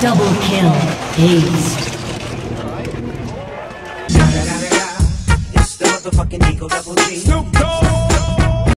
Double kill. Aced. It's the motherfucking Eagle Double G. Snoop Dogg.